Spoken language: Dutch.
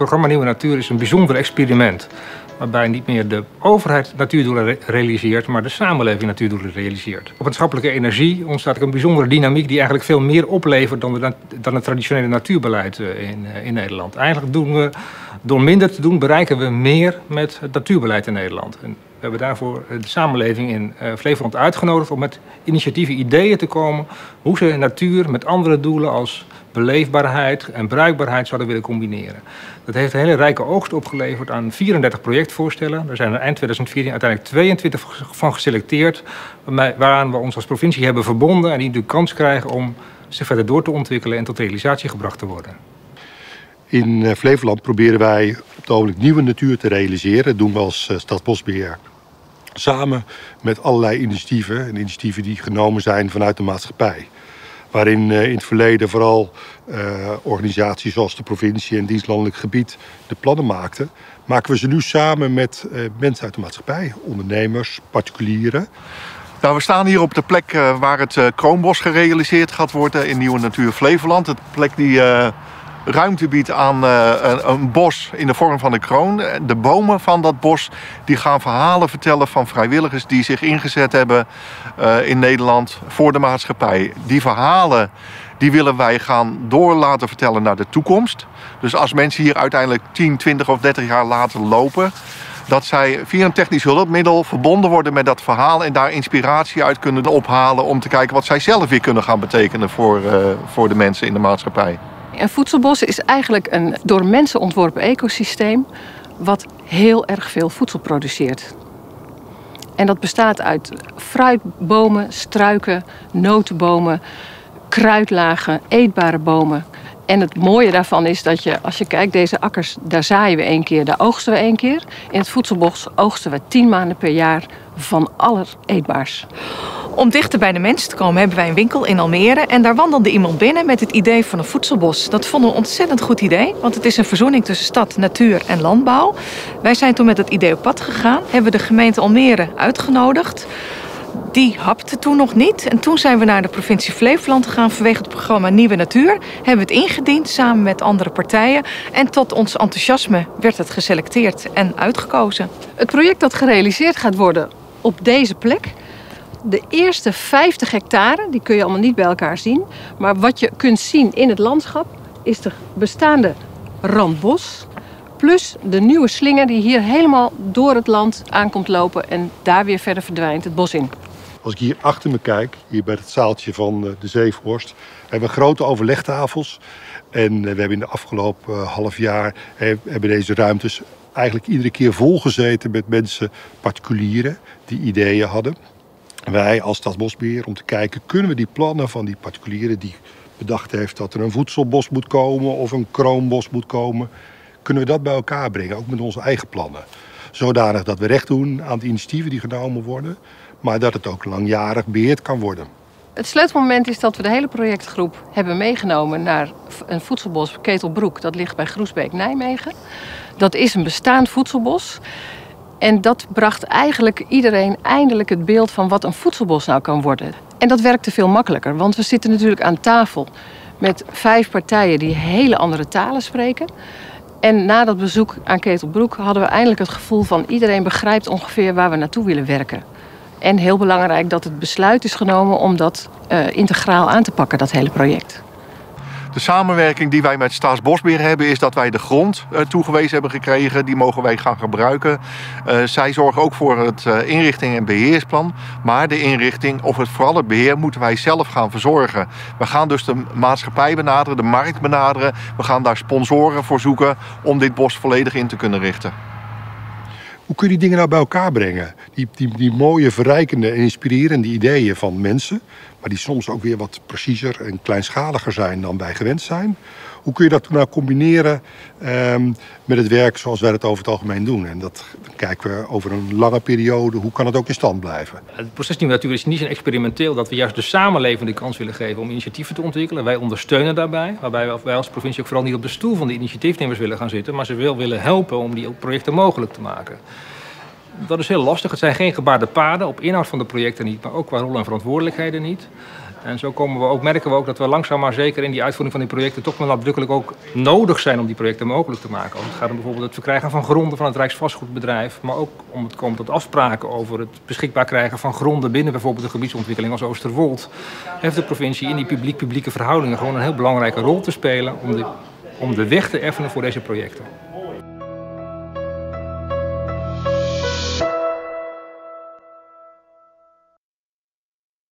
programma Nieuwe Natuur is een bijzonder experiment. Waarbij niet meer de overheid natuurdoelen realiseert, maar de samenleving natuurdoelen realiseert. Op wetenschappelijke energie ontstaat een bijzondere dynamiek die eigenlijk veel meer oplevert dan, de, dan het traditionele natuurbeleid in, in Nederland. Eigenlijk doen we, door minder te doen, bereiken we meer met het natuurbeleid in Nederland. We hebben daarvoor de samenleving in Flevoland uitgenodigd om met initiatieven, ideeën te komen hoe ze natuur met andere doelen als beleefbaarheid en bruikbaarheid zouden willen combineren. Dat heeft een hele rijke oogst opgeleverd aan 34 projectvoorstellen. Er zijn er eind 2014 uiteindelijk 22 van geselecteerd, waaraan we ons als provincie hebben verbonden en die de kans krijgen om zich verder door te ontwikkelen en tot realisatie gebracht te worden. In eh, Flevoland proberen wij op het ogenblik nieuwe natuur te realiseren. Dat doen we als eh, Stadbosbeheer. Samen met allerlei initiatieven. En initiatieven die genomen zijn vanuit de maatschappij. Waarin eh, in het verleden vooral uh, organisaties zoals de provincie en dienstlandelijk gebied de plannen maakten. Maken we ze nu samen met uh, mensen uit de maatschappij, ondernemers, particulieren. Nou, we staan hier op de plek waar het Kroonbos gerealiseerd gaat worden in Nieuwe Natuur Flevoland. De plek die ruimte biedt aan uh, een, bos in de vorm van een kroon. De bomen van dat bos die gaan verhalen vertellen van vrijwilligers die zich ingezet hebben uh, in Nederland voor de maatschappij. Die verhalen die willen wij gaan door laten vertellen naar de toekomst. Dus als mensen hier uiteindelijk 10, 20 of 30 jaar later lopen, dat zij via een technisch hulpmiddel verbonden worden met dat verhaal en daar inspiratie uit kunnen ophalen om te kijken wat zij zelf weer kunnen gaan betekenen voor, uh, voor de mensen in de maatschappij. Een voedselbos is eigenlijk een door mensen ontworpen ecosysteem wat heel erg veel voedsel produceert. En dat bestaat uit fruitbomen, struiken, notenbomen, kruidlagen, eetbare bomen. En het mooie daarvan is dat je, als je kijkt, deze akkers, daar zaaien we één keer, daar oogsten we één keer. In het voedselbos oogsten we tien maanden per jaar van aller eetbaars. Om dichter bij de mensen te komen hebben wij een winkel in Almere. En daar wandelde iemand binnen met het idee van een voedselbos. Dat vonden we een ontzettend goed idee. Want het is een verzoening tussen stad, natuur en landbouw. Wij zijn toen met dat idee op pad gegaan. Hebben de gemeente Almere uitgenodigd. Die hapte toen nog niet. En toen zijn we naar de provincie Flevoland gegaan vanwege het programma Nieuwe Natuur. Hebben we het ingediend samen met andere partijen. En tot ons enthousiasme werd het geselecteerd en uitgekozen. Het project dat gerealiseerd gaat worden op deze plek de eerste 50 hectare, die kun je allemaal niet bij elkaar zien. Maar wat je kunt zien in het landschap is de bestaande randbos. Plus de nieuwe slinger die hier helemaal door het land aankomt lopen en daar weer verder verdwijnt het bos in. Als ik hier achter me kijk, hier bij het zaaltje van eh, de Zeevorst, hebben we grote overlegtafels. En eh, we hebben in de afgelopen eh, half jaar hebben deze ruimtes eigenlijk iedere keer volgezeten met mensen, particulieren, die ideeën hadden wij als Stadsbosbeheer om te kijken, kunnen we die plannen van die particulieren die bedacht heeft dat er een voedselbos moet komen of een kroonbos moet komen, kunnen we dat bij elkaar brengen, ook met onze eigen plannen. Zodanig dat we recht doen aan de initiatieven die genomen worden, maar dat het ook langjarig beheerd kan worden. Het sleutelmoment is dat we de hele projectgroep hebben meegenomen naar een voedselbos Ketelbroek. Dat ligt bij Groesbeek, Nijmegen. Dat is een bestaand voedselbos. En dat bracht eigenlijk iedereen eindelijk het beeld van wat een voedselbos nou kan worden. En dat werkte veel makkelijker, want we zitten natuurlijk aan tafel met vijf partijen die hele andere talen spreken. En na dat bezoek aan Ketelbroek hadden we eindelijk het gevoel van iedereen begrijpt ongeveer waar we naartoe willen werken. En heel belangrijk dat het besluit is genomen om dat uh, integraal aan te pakken, dat hele project. De samenwerking die wij met Staatsbosbeheer hebben is dat wij de grond uh, toegewezen hebben gekregen. Die mogen wij gaan gebruiken. Uh, zij zorgen ook voor het uh, inrichting- en beheersplan. Maar de inrichting of het, vooral het beheer moeten wij zelf gaan verzorgen. We gaan dus de maatschappij benaderen, de markt benaderen. We gaan daar sponsoren voor zoeken om dit bos volledig in te kunnen richten. Hoe kun je die dingen nou bij elkaar brengen? Die, die, die mooie, verrijkende en inspirerende ideeën van mensen, maar die soms ook weer wat preciezer en kleinschaliger zijn dan wij gewend zijn. Hoe kun je dat nou combineren um, met het werk zoals wij het over het algemeen doen? En dat kijken we over een lange periode. Hoe kan het ook in stand blijven? Het proces Nieuwe Natuur is niet zo experimenteel dat we juist de samenleving de kans willen geven om initiatieven te ontwikkelen. Wij ondersteunen daarbij, waarbij wij als provincie ook vooral niet op de stoel van de initiatiefnemers willen gaan zitten, maar ze wil willen helpen om die projecten mogelijk te maken dat is heel lastig. Het zijn geen gebaarde paden, op inhoud van de projecten niet, maar ook qua rol en verantwoordelijkheden niet. En zo komen we ook, merken we ook dat we langzaam maar zeker in die uitvoering van die projecten toch wel nadrukkelijk ook nodig zijn om die projecten mogelijk te maken. Als het gaat om bijvoorbeeld het verkrijgen van gronden van het Rijksvastgoedbedrijf, maar ook om het komen tot afspraken over het beschikbaar krijgen van gronden binnen bijvoorbeeld de gebiedsontwikkeling als Oosterwold, heeft de provincie in die publiek-publieke verhoudingen gewoon een heel belangrijke rol te spelen om de, om de weg te effenen voor deze projecten.